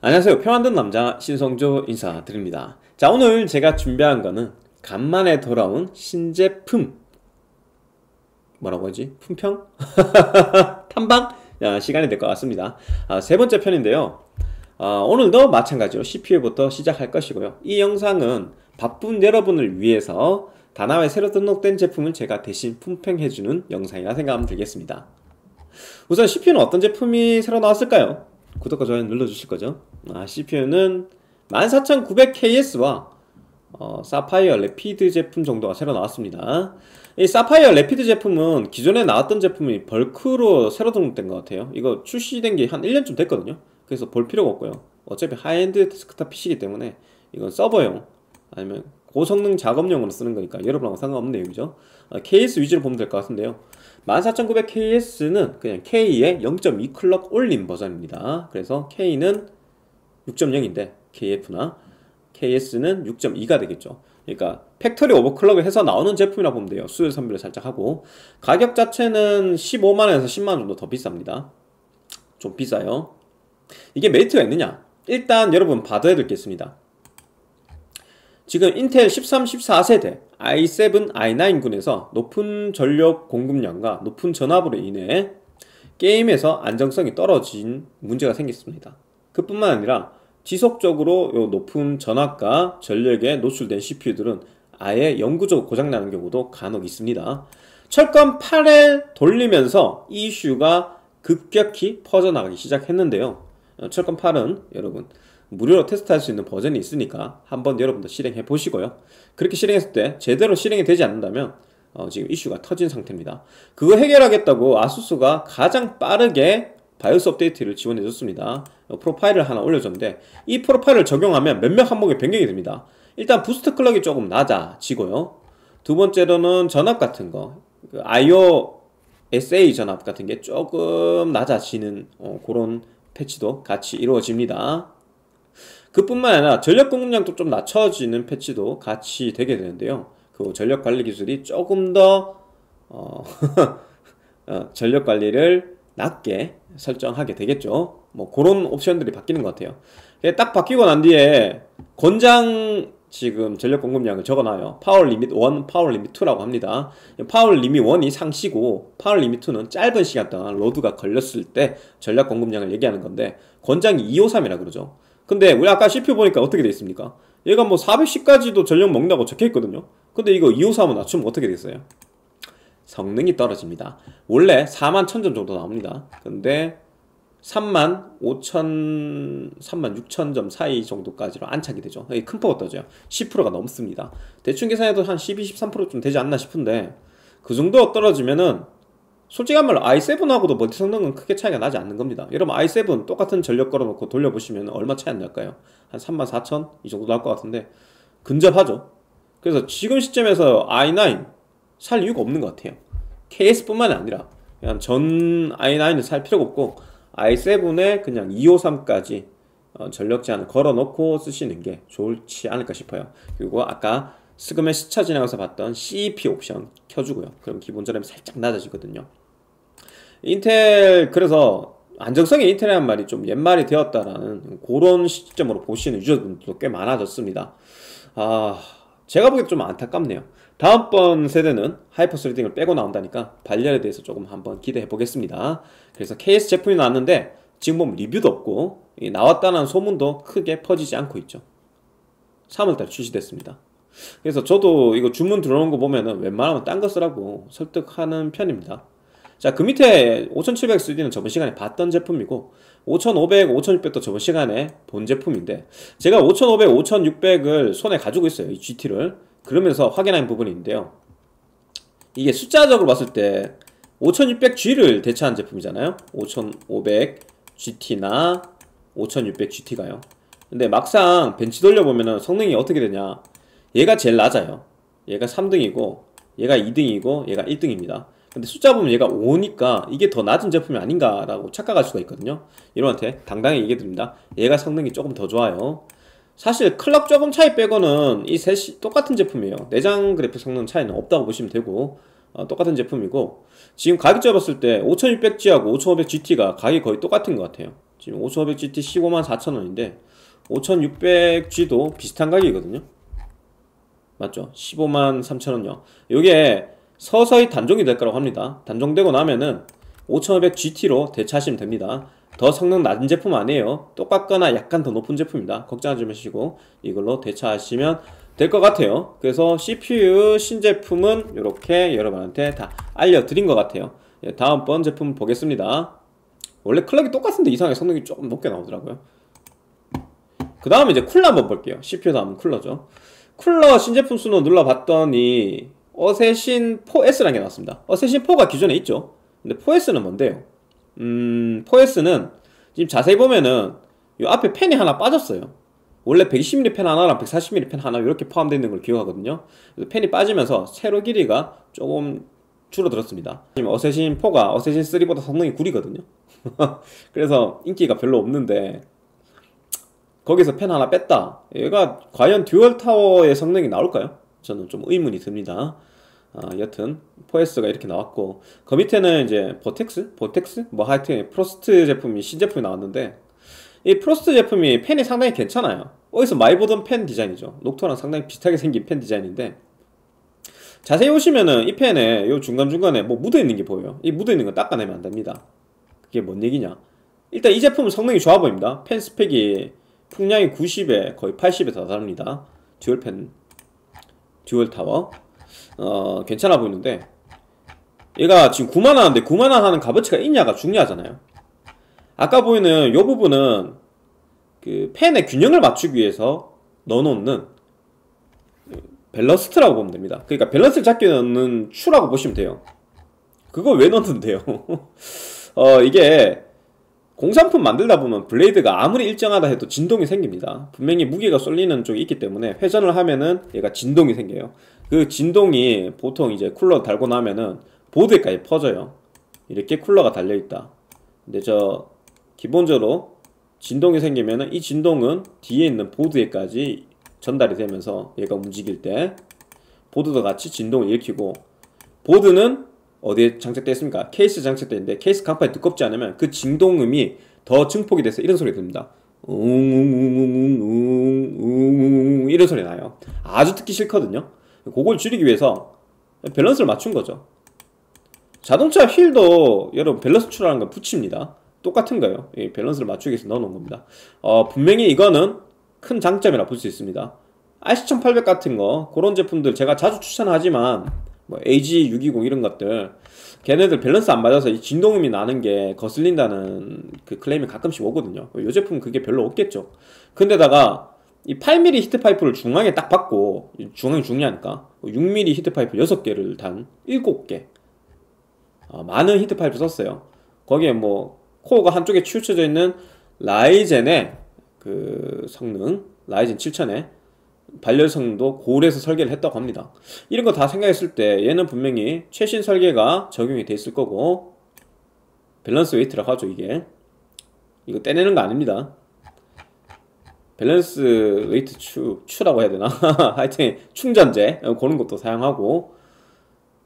안녕하세요. 표 만든 남자 신성조 인사드립니다. 자, 오늘 제가 준비한 거는 간만에 돌아온 신제품 뭐라고 하지? 품평? 탐방? 야, 시간이 될 것 같습니다. 아, 세 번째 편인데요. 아, 오늘도 마찬가지로 CPU부터 시작할 것이고요. 이 영상은 바쁜 여러분을 위해서 다나와에 새로 등록된 제품을 제가 대신 품평해주는 영상이라 생각하면 되겠습니다. 우선 CPU는 어떤 제품이 새로 나왔을까요? 구독과 좋아요 눌러주실 거죠? 아, CPU는 14900KS와 어, 사파이어 래피즈 제품 정도가 새로 나왔습니다. 이 사파이어 래피즈 제품은 기존에 나왔던 제품이 벌크로 새로 등록된 것 같아요. 이거 출시된 게 한 1년쯤 됐거든요. 그래서 볼 필요가 없고요. 어차피 하이엔드 데스크탑 PC이기 때문에 이건 서버용 아니면 고성능 작업용으로 쓰는 거니까 여러분하고 상관없는 내용이죠. 어, KS 위주로 보면 될 것 같은데요. 14900KS는 그냥 K의 0.2 clock 올린 버전입니다. 그래서 K는 6.0인데 KF나 KS는 6.2가 되겠죠. 그러니까 factory overclock을 해서 나오는 제품이라 보면 돼요. 수율 선별을 살짝 하고 가격 자체는 15만원에서 10만원 정도 더 비쌉니다. 좀 비싸요. 이게 메리트가 있느냐? 일단 여러분 봐둬야 될게 있습니다. 지금 인텔 13, 14세대 i7, i9군에서 높은 전력 공급량과 높은 전압으로 인해 게임에서 안정성이 떨어진 문제가 생겼습니다. 그뿐만 아니라 지속적으로 높은 전압과 전력에 노출된 CPU들은 아예 영구적으로 고장나는 경우도 간혹 있습니다. 철권 8에 돌리면서 이 이슈가 급격히 퍼져나가기 시작했는데요. 철권 8은 여러분 무료로 테스트할 수 있는 버전이 있으니까 한번 여러분도 실행해 보시고요. 그렇게 실행했을 때 제대로 실행이 되지 않는다면 어, 지금 이슈가 터진 상태입니다. 그거 해결하겠다고 아수스가 가장 빠르게 바이오스 업데이트를 지원해 줬습니다. 어, 프로파일을 하나 올려줬는데 이 프로파일을 적용하면 몇몇 항목이 변경이 됩니다. 일단 boost clock이 조금 낮아지고요. 두 번째로는 전압 같은 거, 그 IO SA 전압 같은 게 조금 낮아지는 어, 그런 패치도 같이 이루어집니다. 그뿐만 아니라 전력 공급량도 좀 낮춰지는 패치도 같이 되게 되는데요. 그 전력 관리 기술이 조금 더 어, 어, 전력 관리를 낮게 설정하게 되겠죠. 뭐 그런 옵션들이 바뀌는 것 같아요. 딱 바뀌고 난 뒤에 권장 지금 전력 공급량을 적어놔요. power limit 1, power limit 2라고 합니다. power limit 1이 상시고 power limit 2는 짧은 시간 동안 load가 걸렸을 때 전력 공급량을 얘기하는 건데 권장이 253이라 그러죠. 근데 우리 아까 CPU 보니까 어떻게 돼 있습니까? 얘가 뭐 410까지도 전력 먹는다고 적혀 있거든요. 근데 이거 253은 낮추면 어떻게 됐어요? 성능이 떨어집니다. 원래 4만 1000점 정도 나옵니다. 근데 3만 5천, 3만 6천 점 사이 정도까지로 안착이 되죠. 큰 폭으로 떨어져요. 10%가 넘습니다. 대충 계산해도 한 12, 13%좀 되지 않나 싶은데 그 정도 떨어지면은 솔직한 말로 i7하고도 멀티 성능은 크게 차이가 나지 않는 겁니다. 여러분 i7 똑같은 전력 걸어놓고 돌려보시면 얼마 차이 안 날까요? 한 34,000? 이 정도 나올 것 같은데 근접하죠. 그래서 지금 시점에서 i9 살 이유가 없는 것 같아요. KS뿐만 아니라 그냥 전 i9을 살 필요가 없고 i7에 그냥 253까지 어, 전력 제한을 걸어놓고 쓰시는 게 좋지 않을까 싶어요. 그리고 아까 스금의 시차 지나가서 봤던 CEP 옵션 켜주고요. 그럼 기본 전력이 살짝 낮아지거든요. 인텔 그래서 안정성이 인텔이란 말이 좀 옛말이 되었다라는 그런 시점으로 보시는 유저분들도 꽤 많아졌습니다. 아 제가 보기엔 좀 안타깝네요. 다음번 세대는 hyper threading을 빼고 나온다니까 발열에 대해서 조금 한번 기대해 보겠습니다. 그래서 KS 제품이 나왔는데 지금 보면 리뷰도 없고 나왔다는 소문도 크게 퍼지지 않고 있죠. 3월달 출시됐습니다. 그래서 저도 이거 주문 들어오는 거 보면은 웬만하면 딴 거 쓰라고 설득하는 편입니다. 자, 그 밑에 5700 3D는 저번 시간에 봤던 제품이고 5500, 5600도 저번 시간에 본 제품인데 제가 5500, 5600을 손에 가지고 있어요. 이 GT를. 그러면서 확인한 부분이 있는데요. 이게 숫자적으로 봤을 때 5600G를 대체한 제품이잖아요. 5500 GT나 5600 GT가요. 근데 막상 벤치 돌려보면 성능이 어떻게 되냐. 얘가 제일 낮아요. 얘가 3등이고 얘가 2등이고 얘가 1등입니다. 근데 숫자 보면 얘가 5니까 이게 더 낮은 제품이 아닌가라고 착각할 수가 있거든요. 여러분한테 당당히 얘기해 드립니다. 얘가 성능이 조금 더 좋아요. 사실 클럭 조금 차이 빼고는 이 셋이 똑같은 제품이에요. 내장 그래픽 성능 차이는 없다고 보시면 되고 어, 똑같은 제품이고 지금 가격 잡았을 때 5600G하고 5500GT가 가격이 거의 똑같은 것 같아요. 지금 5500GT 15만 4천원인데 5600G도 비슷한 가격이거든요 맞죠? 15만 3천원요 요게 서서히 단종이 될 거라고 합니다. 단종되고 나면은 5500GT로 대체하시면 됩니다. 더 성능 낮은 제품 아니에요. 똑같거나 약간 더 높은 제품입니다. 걱정하지 마시고 이걸로 대체하시면 될 것 같아요. 그래서 CPU 신제품은 이렇게 여러분한테 다 알려드린 것 같아요. 예, 다음번 제품 보겠습니다. 원래 클럭이 똑같은데 이상하게 성능이 조금 높게 나오더라고요. 그 다음에 이제 쿨러 한번 볼게요. CPU 다음은 쿨러죠. 쿨러 신제품 순으로 눌러봤더니 어세신 4S라는 게 나왔습니다. 어세신 4가 기존에 있죠. 근데 4S는 뭔데요? 음 4S는 지금 자세히 보면은 이 앞에 팬이 하나 빠졌어요. 원래 120mm 팬 하나랑 140mm 팬 하나 이렇게 포함되어 있는 걸 기억하거든요. 그래서 팬이 빠지면서 세로 길이가 조금 줄어들었습니다. 지금 어쌔신 4가 어쌔신 3보다 성능이 구리거든요. 그래서 인기가 별로 없는데 거기서 팬 하나 뺐다. 얘가 과연 dual tower의 성능이 나올까요? 저는 좀 의문이 듭니다 아, 여튼 4S가 이렇게 나왔고 그 밑에는 이제 버텍스? 버텍스? 뭐 하여튼 프로스트 제품이 신제품이 나왔는데 이 프로스트 제품이 팬이 상당히 괜찮아요. 어디서 많이 보던 팬 디자인이죠. 녹투아랑 상당히 비슷하게 생긴 팬 디자인인데 자세히 보시면은 이 팬에 요 중간중간에 뭐 묻어있는 게 보여요. 이 묻어있는 거 닦아내면 안 됩니다. 그게 뭔 얘기냐? 일단 이 제품은 성능이 좋아 보입니다. 팬 스펙이 풍량이 90에 거의 80에 더 달합니다. dual fan dual tower 어 괜찮아 보이는데 얘가 지금 9만원 하는데 9만원 하는 값어치가 있냐가 중요하잖아요. 아까 보이는 이 부분은 그 팬의 균형을 맞추기 위해서 넣어놓는 밸러스트라고 보면 됩니다. 그러니까 밸런스를 잡기 넣는 추라고 보시면 돼요. 그거 왜 넣는데요? 어 이게 공산품 만들다 보면 blade가 아무리 일정하다 해도 진동이 생깁니다. 분명히 무게가 쏠리는 쪽이 있기 때문에 회전을 하면은 얘가 진동이 생겨요 그 진동이 보통 이제 쿨러 달고 나면은 보드에까지 퍼져요 이렇게 쿨러가 달려있다 근데 저 기본적으로 진동이 생기면 이 진동은 뒤에 있는 보드에까지 전달이 되면서 얘가 움직일 때 보드도 같이 진동을 일으키고 보드는 어디에 장착되어 있습니까? 케이스 장착되어 있는데 케이스 강판이 두껍지 않으면 그 진동음이 더 증폭이 돼서 이런 소리가 듭니다 웅웅웅웅웅웅웅 이런 소리 나요 아주 듣기 싫거든요 그걸 줄이기 위해서 밸런스를 맞춘 거죠 자동차 휠도 여러분 밸런스 추라는 걸 붙입니다 똑같은 거예요. 이 밸런스를 맞추기 위해서 넣어놓은 겁니다. 어, 분명히 이거는 큰 장점이라 볼 수 있습니다. RC1800 같은 거 그런 제품들 제가 자주 추천하지만 뭐 AG620 이런 것들 걔네들 밸런스 안 맞아서 이 진동음이 나는 게 거슬린다는 그 클레임이 가끔씩 오거든요. 이 제품은 그게 별로 없겠죠. 근데다가 이 8mm heat pipe를 중앙에 딱 박고 중앙이 중요하니까 6mm heat pipe 6개를 단 7개. 어, 많은 heat pipe 썼어요. 거기에 뭐 코어가 한쪽에 치우쳐져 있는 라이젠의 그 성능 라이젠 7000의 발열 성능도 고려해서 설계를 했다고 합니다. 이런 거 다 생각했을 때 얘는 분명히 최신 설계가 적용이 돼 있을 거고 balance weight라고 하죠 이게. 이거 떼내는 거 아닙니다 balance weight 추, 추라고 해야 되나? 하여튼 충전재 그런 것도 사용하고.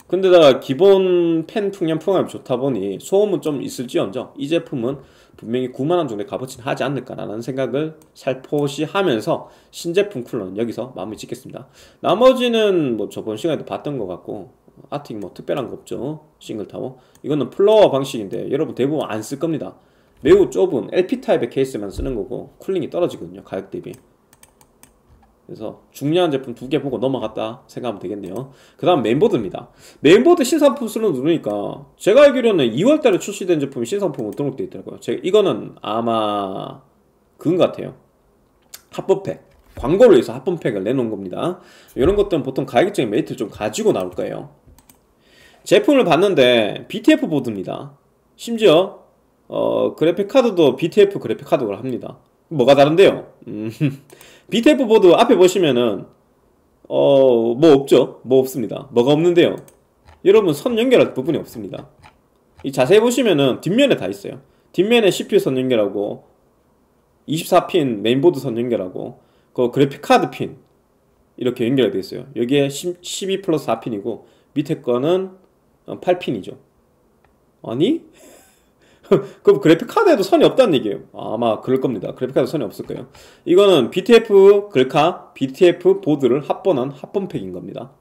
근데다가 기본 팬 풍량 풍압이 좋다 보니 소음은 좀 있을지언정 이 제품은 분명히 9만원 정도의 값어치는 하지 않을까라는 생각을 살포시 하면서 신제품 쿨러는 여기서 마무리 짓겠습니다. 나머지는 뭐 저번 시간에도 봤던 것 같고 아틱 뭐 특별한 거 없죠. single tower. 이거는 flow 방식인데 여러분 대부분 안 쓸 겁니다 매우 좁은 LP 타입의 케이스만 쓰는 거고 cooling이 떨어지거든요 가격 대비. 그래서 중요한 제품 두 개 보고 넘어갔다 생각하면 되겠네요. 그 다음 메인보드입니다. 메인보드 신상품 수를 누르니까 제가 알기로는 2월달에 출시된 제품이 신상품으로 등록되어 있더라고요. 제가 이거는 아마 그건 것 같아요. 합본팩. 광고를 위해서 합본팩을 내놓은 겁니다. 이런 것들은 보통 가격적인 메리트를 좀 가지고 나올 거예요. 제품을 봤는데 BTF 보드입니다. 심지어 어, 그래픽 카드도 BTF 그래픽 카드를 합니다 뭐가 다른데요? 음, BTF 보드 앞에 보시면은 어, 뭐 없죠? 뭐 없습니다. 뭐가 없는데요? 여러분 선 연결할 부분이 없습니다. 이 자세히 보시면은 뒷면에 다 있어요. 뒷면에 CPU 선 연결하고 24핀 메인보드 선 연결하고 그 그래픽 카드 핀 이렇게 연결이 되어 있어요. 여기에 12 플러스 4핀이고 밑에 거는 8핀이죠. 아니? 그럼 그래픽카드에도 선이 없다는 얘기예요. 아마 그럴 겁니다. 그래픽카드 선이 없을 거예요. 이거는 BTF 글카, BTF 보드를 합본한 합본팩인 겁니다.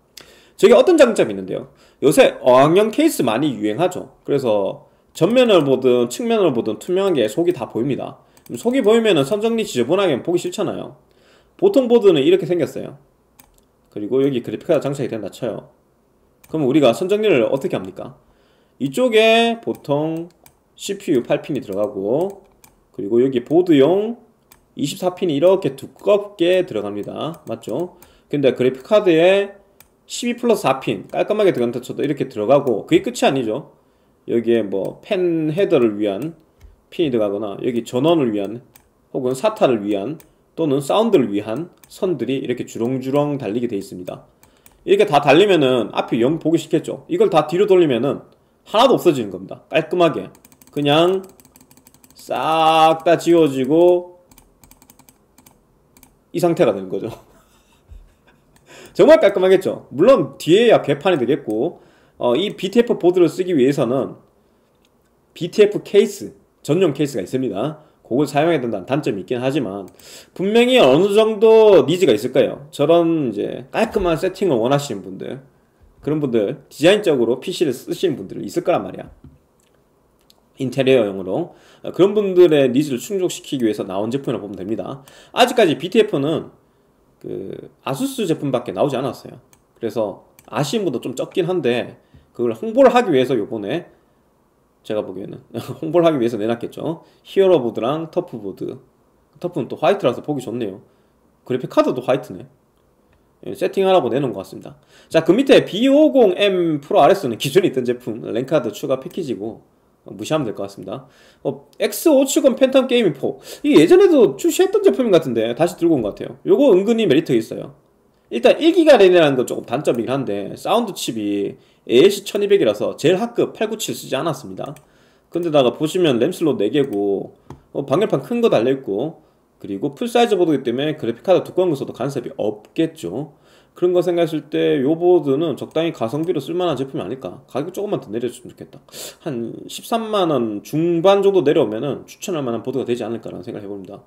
저게 어떤 장점이 있는데요. 요새 어항용 케이스 많이 유행하죠. 그래서 전면을 보든 측면을 보든 투명하게 속이 다 보입니다. 속이 보이면 선정리 지저분하게 보기 싫잖아요. 보통 보드는 이렇게 생겼어요. 그리고 여기 그래픽카드 장착이 된다 쳐요. 그럼 우리가 선정리를 어떻게 합니까? 이쪽에 보통 CPU 8핀이 들어가고 그리고 여기 보드용 24핀이 이렇게 두껍게 들어갑니다. 맞죠? 근데 그래픽카드에 12 플러스 4핀 깔끔하게 들어간다 쳐도 이렇게 들어가고 그게 끝이 아니죠. 여기에 뭐 펜 헤더를 위한 핀이 들어가거나 여기 전원을 위한 혹은 사타를 위한 또는 사운드를 위한 선들이 이렇게 주렁주렁 달리게 되어 있습니다. 이렇게 다 달리면은 앞에 0 보기 싫겠죠. 이걸 다 뒤로 돌리면은 하나도 없어지는 겁니다. 깔끔하게. 그냥 싹 다 지워지고 이 상태가 되는 거죠. 정말 깔끔하겠죠. 물론 뒤에야 개판이 되겠고 어, 이 BTF 보드를 쓰기 위해서는 BTF 케이스 전용 케이스가 있습니다. 그걸 사용해야 된다는 단점이 있긴 하지만 분명히 어느 정도 needs가 있을 거예요. 저런 이제 깔끔한 세팅을 원하시는 분들 그런 분들 디자인적으로 PC를 쓰시는 분들이 있을 거란 말이야. 인테리어용으로 그런 분들의 needs를 충족시키기 위해서 나온 제품이라고 보면 됩니다. 아직까지 BTF는 그 아수스 제품밖에 나오지 않았어요. 그래서 아시는 분도 좀 적긴 한데 그걸 홍보를 하기 위해서 요번에 제가 보기에는 홍보를 하기 위해서 내놨겠죠. 히어로보드랑 터프보드. 터프는 또 화이트라서 보기 좋네요. 그래픽 카드도 화이트네. 예, 세팅하라고 내놓은 것 같습니다. 자, 그 밑에 B50M 프로 RS는 기존에 있던 제품 랜카드 추가 패키지고 무시하면 될 것 같습니다. 어, X570 팬텀 게이밍 4 이게 예전에도 출시했던 제품인 것 같은데 다시 들고 온 것 같아요. 요거 은근히 메리트 있어요. 일단 1기가 랜이라는 건 조금 단점이긴 한데 사운드 칩이 ALC1200이라서 제일 하급 897 쓰지 않았습니다. 근데다가 보시면 램 슬롯 4개고 어, 방열판 큰 거 달려있고 그리고 full size 보드이기 때문에 그래픽카드 두꺼운 거 써도 간섭이 없겠죠. 그런 거 생각했을 때 요 보드는 적당히 가성비로 쓸만한 제품이 아닐까? 가격 조금만 더 내려줬으면 좋겠다. 한 13만원 중반 정도 내려오면은 추천할 만한 보드가 되지 않을까라는 생각을 해봅니다.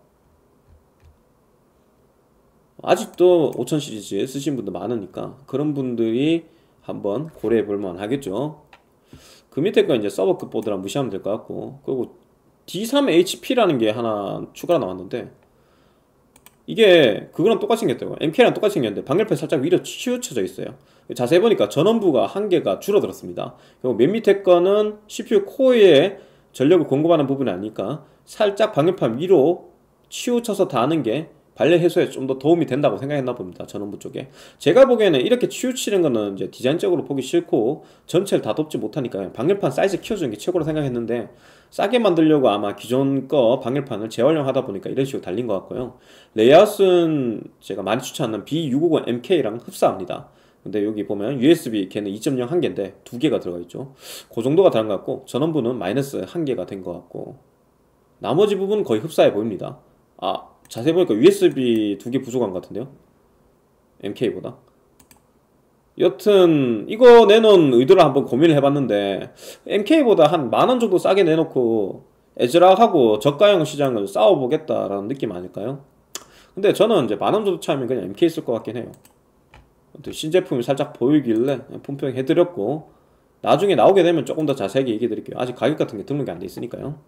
아직도 5000 시리즈 쓰신 분들 많으니까 그런 분들이 한번 고려해 볼만 하겠죠. 그 밑에 거 이제 서버급 보드랑 무시하면 될 것 같고 그리고 D3HP라는 게 하나 추가로 나왔는데 이게 그거랑 똑같이 생겼다고 MK랑 똑같이 생겼는데 방열판 살짝 위로 치우쳐져 있어요. 자세히 보니까 전원부가 한 개가 줄어들었습니다. 그리고 맨 밑에 거는 CPU 코어에 전력을 공급하는 부분이 아니까 살짝 방열판 위로 치우쳐서 다는 게 발열 해소에 좀 더 도움이 된다고 생각했나 봅니다. 전원부 쪽에. 제가 보기에는 이렇게 치우치는 거는 이제 디자인적으로 보기 싫고 전체를 다 덮지 못하니까 방열판 사이즈 키워주는 게 최고로 생각했는데 싸게 만들려고 아마 기존 거 방열판을 재활용하다 보니까 이런 식으로 달린 것 같고요. 레이아웃은 제가 많이 추천하는 B650MK랑 흡사합니다. 근데 여기 보면 USB 걔는 2.0 한 개인데 두 개가 들어가 있죠. 그 정도가 다른 것 같고 전원부는 마이너스 한 개가 된 것 같고 나머지 부분은 거의 흡사해 보입니다. 아 자세히 보니까 USB 두 개 부족한 것 같은데요? MK보다? 여튼 이거 내놓은 의도를 한번 고민을 해봤는데 MK보다 한 만 원 정도 싸게 내놓고 에즈락하고 저가형 시장을 싸워보겠다라는 느낌 아닐까요? 근데 저는 이제 만원 정도 차이면 그냥 MK 쓸 것 같긴 해요. 신제품이 살짝 보이길래 품평 해드렸고 나중에 나오게 되면 조금 더 자세하게 얘기해 드릴게요. 아직 가격 같은 게 등록이 안 돼 있으니까요.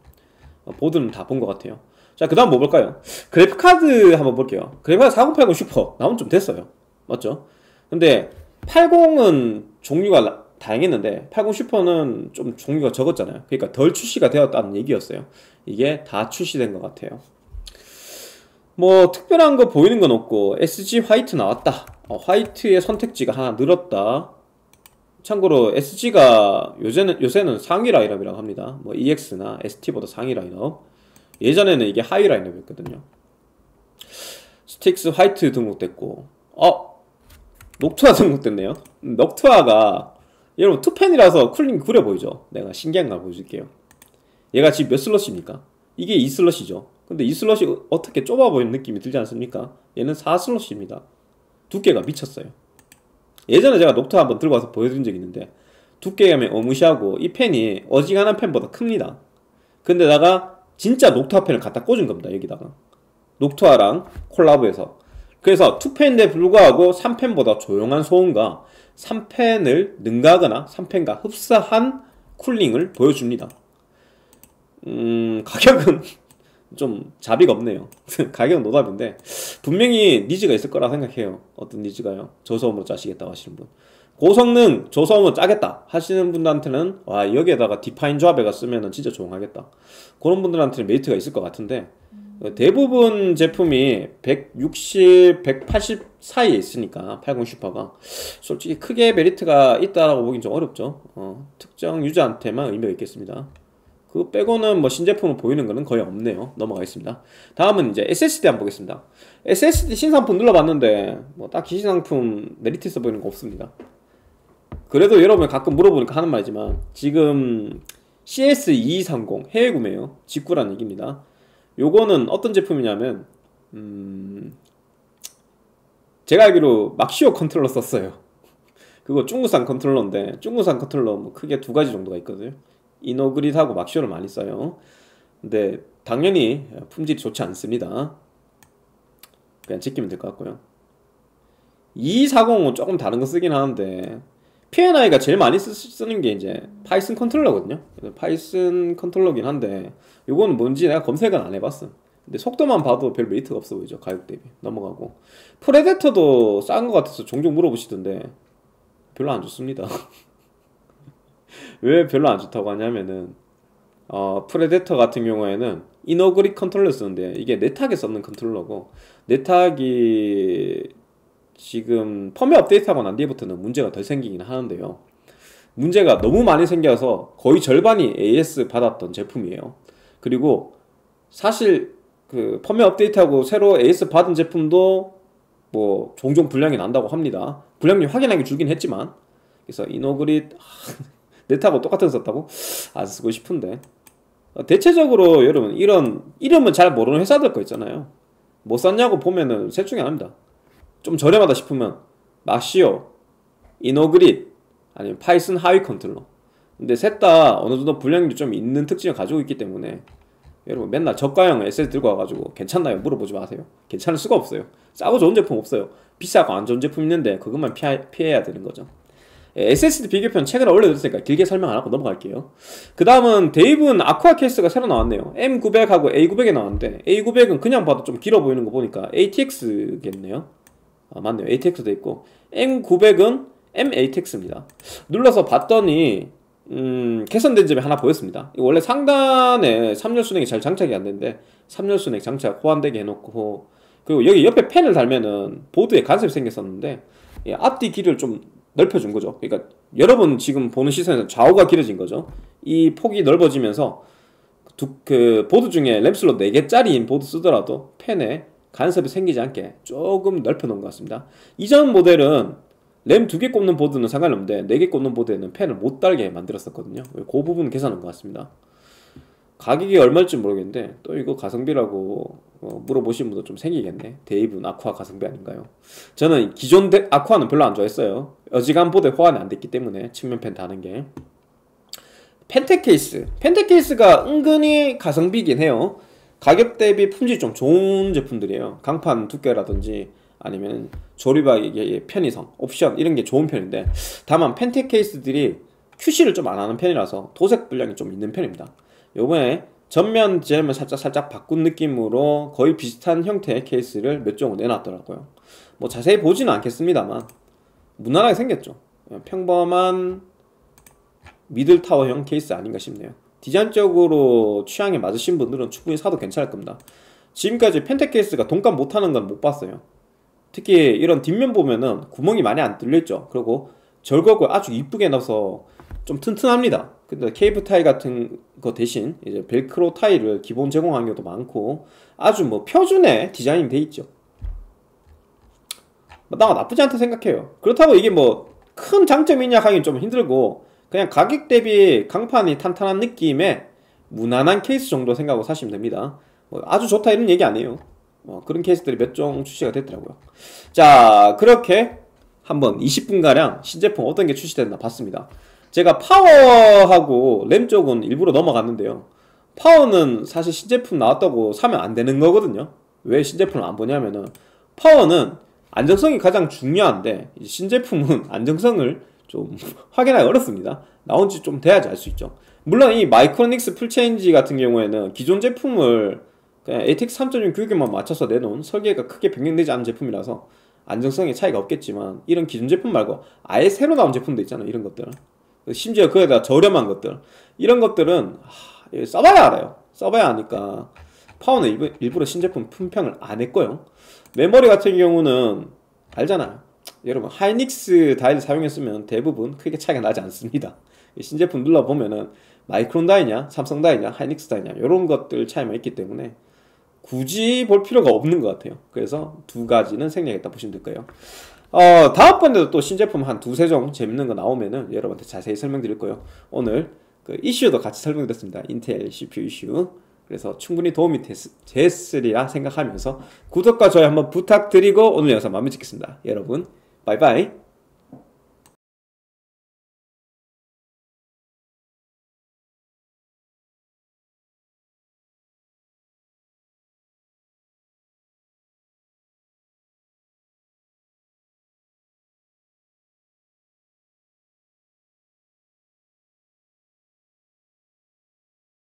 보드는 다 본 것 같아요 자, 그 다음 뭐 볼까요? 그래픽카드 한번 볼게요. 그래픽카드 4080 슈퍼. 나온 좀 됐어요. 맞죠? 근데 80은 종류가 다양했는데 80 슈퍼는 좀 종류가 적었잖아요. 그러니까 덜 출시가 되었다는 얘기였어요. 이게 다 출시된 것 같아요. 뭐 특별한 거 보이는 건 없고 SG 화이트 나왔다. 어, 화이트의 선택지가 하나 늘었다. 참고로 SG가 요새는 요새는 상위 라인업이라고 합니다. 뭐 EX나 ST보다 상위 라인업. 예전에는 이게 high 라인업이었거든요. 스틱스 화이트 등록됐고 어? 녹투아 등록됐네요. 녹투아가 여러분 two fan이라서 cooling 구려 보이죠? 내가 신기한 걸 보여줄게요. 얘가 지금 몇 슬롯입니까? 이게 2슬롯이죠. 근데 2슬롯이 어떻게 좁아 보이는 느낌이 들지 않습니까? 얘는 4슬롯입니다. 두께가 미쳤어요. 예전에 제가 녹투아 한번 들고 와서 보여드린 적이 있는데 두께감이 어무시하고 이 펜이 어지간한 펜보다 큽니다. 근데다가 진짜 녹투화 펜을 갖다 꽂은 겁니다. 여기다가 녹투화랑 콜라보해서 그래서 2펜인데 불구하고 3펜보다 조용한 소음과 3펜을 능가하거나 3펜과 흡사한 cooling을 보여줍니다. 음, 가격은 좀 자비가 없네요. 가격은 노답인데 분명히 needs가 있을 거라 생각해요. 어떤 needs가요? 저소음으로 짜시겠다고 하시는 분. 고성능 저소음으로 짜겠다 하시는 분들한테는 와 여기에다가 디파인 조합에가 쓰면은 진짜 조용하겠다. 그런 분들한테는 메리트가 있을 것 같은데 대부분 제품이 160, 180 사이에 있으니까 80 슈퍼가 솔직히 크게 메리트가 있다라고 보긴 좀 어렵죠. 어, 특정 유저한테만 의미가 있겠습니다. 그 빼고는 뭐 신제품을 보이는 거는 거의 없네요. 넘어가겠습니다. 다음은 이제 SSD 한번 보겠습니다. SSD 신상품 눌러봤는데 뭐 딱히 신상품 메리트 있어 보이는 거 없습니다. 그래도 여러분 가끔 물어보니까 하는 말이지만 지금 CS2230 해외 구매요. 직구란 얘기입니다. 요거는 어떤 제품이냐면 음 제가 알기로 막시오 컨트롤러 썼어요. 그거 중국산 컨트롤러인데 중국산 컨트롤러 뭐 크게 두 가지 정도가 있거든요. 이노그릿하고 막시오를 많이 써요. 근데 당연히 품질이 좋지 않습니다. 그냥 제끼면 될 것 같고요. 240은 조금 다른 거 쓰긴 하는데 PNY가 제일 많이 쓰, 는게 이제 파이슨 컨트롤러거든요. 파이슨 컨트롤러긴 한데 이거는 뭔지 내가 검색은 안 해봤어. 근데 속도만 봐도 별 메리트가 없어 보이죠. 가격 대비. 넘어가고. 프레데터도 싼 것 같아서 종종 물어보시던데 별로 안 좋습니다. 왜 별로 안 좋다고 하냐면은 어, 프레데터 같은 경우에는 이노그릿 컨트롤러 쓰는데 이게 네탁에 쓰는 컨트롤러고 네탁이 지금 펌웨어 업데이트하고 난 뒤부터는 문제가 덜 생기긴 하는데요. 문제가 너무 많이 생겨서 거의 절반이 AS 받았던 제품이에요. 그리고 사실 그 펌웨어 업데이트하고 새로 AS 받은 제품도 뭐 종종 불량이 난다고 합니다. 불량률 확인하기 줄긴 했지만 그래서 이노그릿 네트하고 똑같은 거 썼다고? 안 쓰고 싶은데 어, 대체적으로 여러분 이런 이름은 잘 모르는 회사들 거 있잖아요 뭐 썼냐고 보면은 셋 중에 하나입니다 좀 저렴하다 싶으면 막시오, 이노그릿 아니면 파이슨 하위 컨트롤러 근데 셋 다 어느 정도 불량률이 좀 있는 특징을 가지고 있기 때문에 여러분 맨날 저가형 SSD 들고 와가지고 괜찮나요? 물어보지 마세요 괜찮을 수가 없어요 싸고 좋은 제품 없어요 비싸고 안 좋은 제품 있는데 그것만 피하, 피해야 되는 거죠 SSD 비교편 최근에 올려드렸으니까 길게 설명 안 하고 넘어갈게요. 그 다음은 데이븐 아쿠아 케이스가 새로 나왔네요. M900하고 A900에 나왔는데 A900은 그냥 봐도 좀 길어 보이는 거 보니까 ATX겠네요. 아, 맞네요. ATX도 있고 M900은 M8X입니다. 눌러서 봤더니 음, 개선된 점이 하나 보였습니다. 원래 상단에 3열 순행이 잘 장착이 안 되는데 3열 순행 장착 호환되게 해놓고 그리고 여기 옆에 펜을 달면은 보드에 간섭이 생겼었는데 앞뒤 길을 좀 넓혀준 거죠. 그러니까 여러분 지금 보는 시선에서 좌우가 길어진 거죠. 이 폭이 넓어지면서 두, 그 보드 중에 램슬롯 4개짜리인 보드 쓰더라도 펜에 간섭이 생기지 않게 조금 넓혀 놓은 것 같습니다. 이전 모델은 램 두 개 꼽는 보드는 상관없는데 4개 꼽는 보드에는 팬을 못 달게 만들었었거든요. 그 부분 개선한 것 같습니다. 가격이 얼마일지 모르겠는데 또 이거 가성비라고 어, 물어보신 분도 좀 생기겠네 데이븐 아쿠아 가성비 아닌가요? 저는 기존 데, 아쿠아는 별로 안 좋아했어요 어지간 보드 호환이 안 됐기 때문에 측면 팬 다는 게 펜텍 케이스 펜텍 케이스가 은근히 가성비긴 해요 가격 대비 품질 좀 좋은 제품들이에요. 강판 두께라든지 아니면 조립하기 편의성, 옵션 이런 게 좋은 편인데 다만 펜텍 케이스들이 QC를 좀 안 하는 편이라서 도색 분량이 좀 있는 편입니다. 요번에 전면 디자인을 살짝 살짝 바꾼 느낌으로 거의 비슷한 형태의 케이스를 몇 종을 내놨더라고요. 뭐 자세히 보지는 않겠습니다만 무난하게 생겼죠. 평범한 middle tower형 케이스 아닌가 싶네요 디자인적으로 취향에 맞으신 분들은 충분히 사도 괜찮을 겁니다 지금까지 펜텍 케이스가 마감 못하는 건 못 봤어요 특히 이런 뒷면 보면은 구멍이 많이 안 뚫려있죠 그리고 절곡을 아주 이쁘게 넣어서 좀 튼튼합니다. 근데 케이블 타이 같은 거 대신 이제 벨크로 타이를 기본 제공하는 경우도 많고 아주 뭐 표준의 디자인이 돼 있죠. 뭐나 나쁘지 않다 생각해요. 그렇다고 이게 뭐 큰 장점이냐 하긴 좀 힘들고 그냥 가격 대비 강판이 탄탄한 느낌의 무난한 케이스 정도 생각하고 사시면 됩니다. 뭐 아주 좋다 이런 얘기 아니에요. 뭐 그런 케이스들이 몇 종 출시가 됐더라고요. 자 그렇게 한번 20분가량 신제품 어떤 게 출시됐나 봤습니다. 제가 파워하고 램 쪽은 일부러 넘어갔는데요. 파워는 사실 신제품 나왔다고 사면 안 되는 거거든요. 왜 신제품을 안 보냐면은 파워는 안정성이 가장 중요한데 신제품은 안정성을 좀 확인하기 어렵습니다. 나온 지 좀 돼야지 알 수 있죠. 물론 이 마이크로닉스 풀체인지 같은 경우에는 기존 제품을 그냥 ATX 3.0 규격만 맞춰서 내놓은 설계가 크게 변경되지 않은 제품이라서 안정성에 차이가 없겠지만 이런 기존 제품 말고 아예 새로 나온 제품도 있잖아요. 이런 것들. 심지어 그에다 저렴한 것들. 이런 것들은 하, 써봐야 알아요. 써봐야 아니까 파워는 일부, 일부러 신제품 품평을 안 했고요. 메모리 같은 경우는 알잖아요. 여러분 하이닉스 다이를 사용했으면 대부분 크게 차이가 나지 않습니다. 신제품 눌러보면은 마이크론 다이냐, 삼성 다이냐, 하이닉스 다이냐 이런 것들 차이만 있기 때문에 굳이 볼 필요가 없는 것 같아요. 그래서 두 가지는 생략했다 보시면 될 거예요. 어, 다음번에도 또 신제품 한 두세 종 재밌는 거 나오면은 여러분한테 자세히 설명드릴 거예요. 오늘 그 이슈도 같이 설명드렸습니다. 인텔 CPU 이슈. 그래서 충분히 도움이 됐, 됐으리라 생각하면서 구독과 좋아요 한번 부탁드리고 오늘 영상 마무리 짓겠습니다. 여러분, 바이바이.